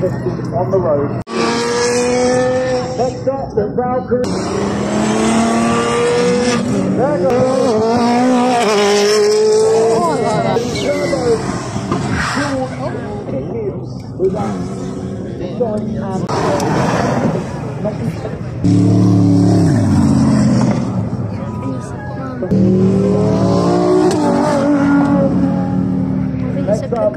50 on the road. Next up, the Valkyrie. There goes. Turbo. Oh, it lives with us. Join and... Next up,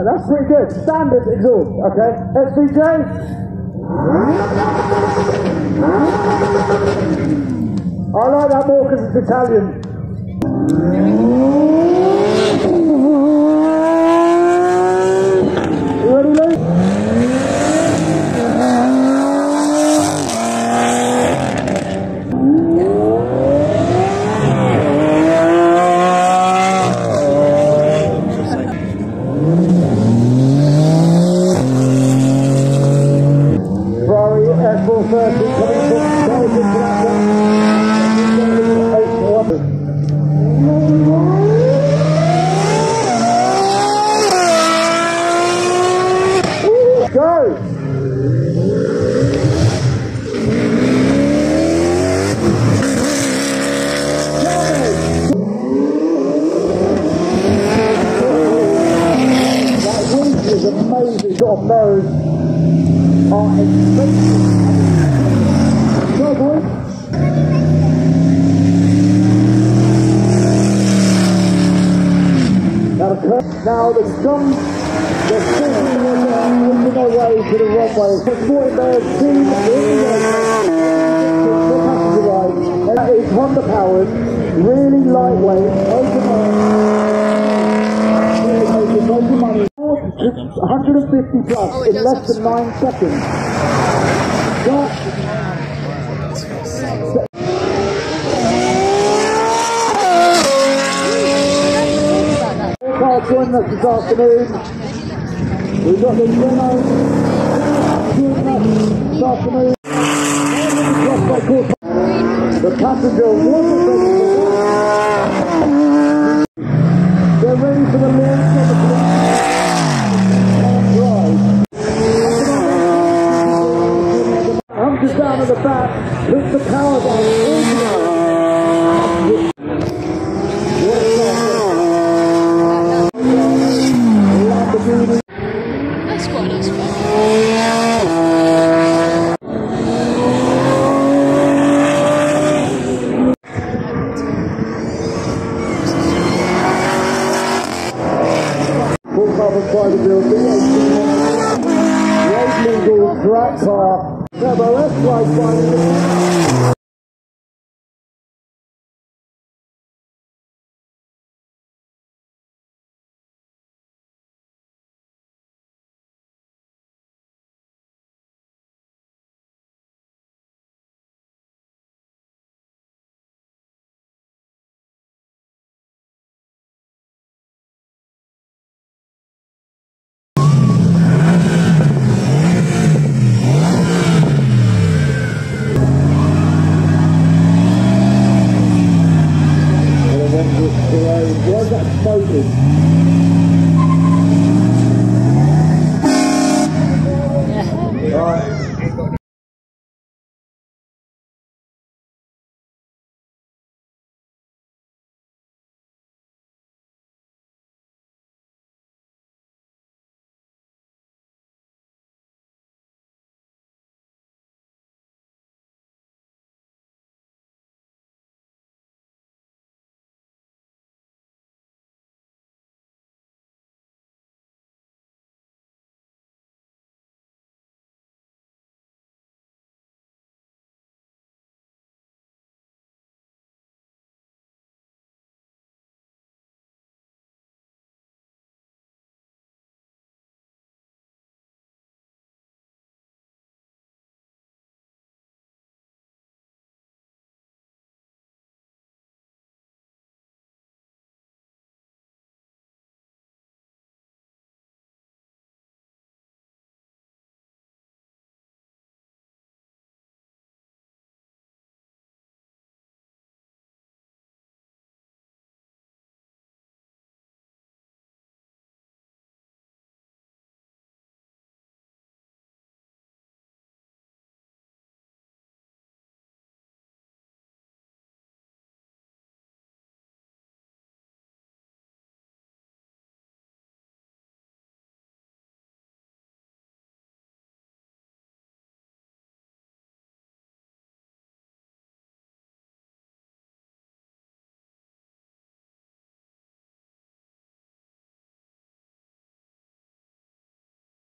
that's pretty good. Standard exhaust, okay. SVJ? I like that more because it's Italian. You ready, Lee? Ferrari F430 coming from Belgium to that one. Go! That wind is amazing. Got are expensive. Go, boys. Now, the the scum, the scum making their way to the runway. Supporting their team in the passenger ride. That is Honda powered, really lightweight, open air. Making loads of money. 150 plus in less than 9 seconds. Cars joining us this afternoon. We've got the demo joining us this afternoon. Crossed by course. The passenger wasn't ready for that. They're ready for the launch of the drive. Hunters down at the back, puts the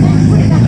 Back